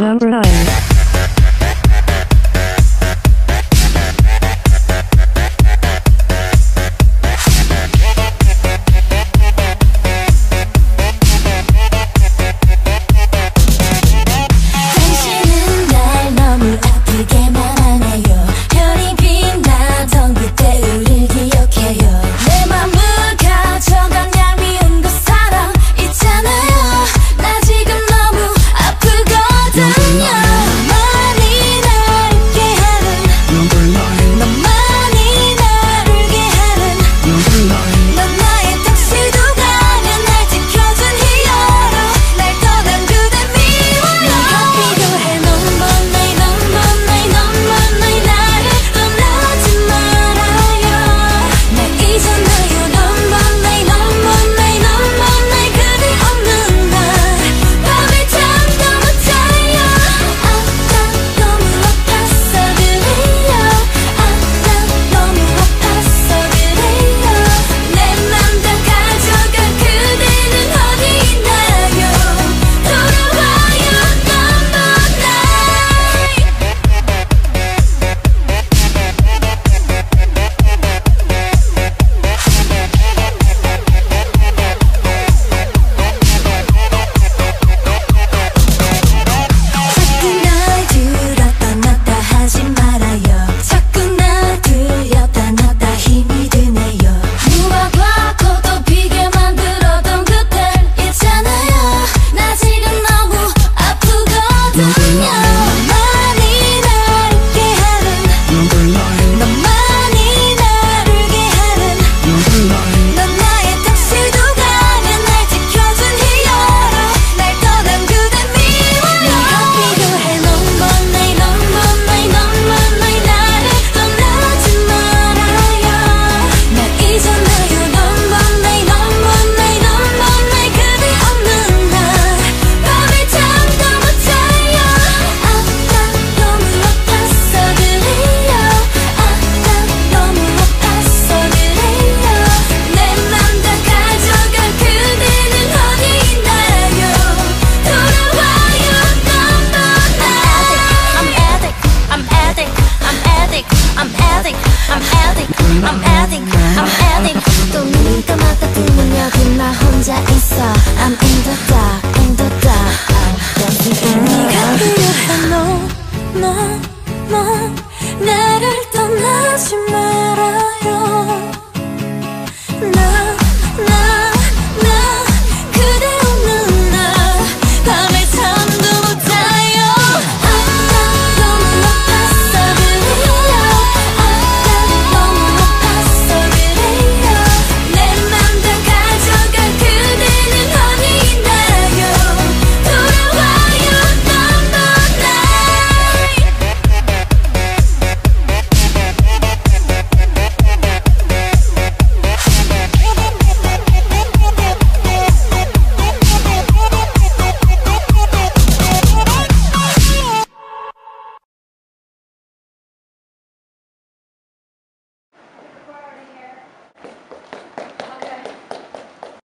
Number 9. I'm adding, I'm adding, I'm adding, I'm adding 또 눈 감았다 뜨면 여기 나 혼자 있어. I'm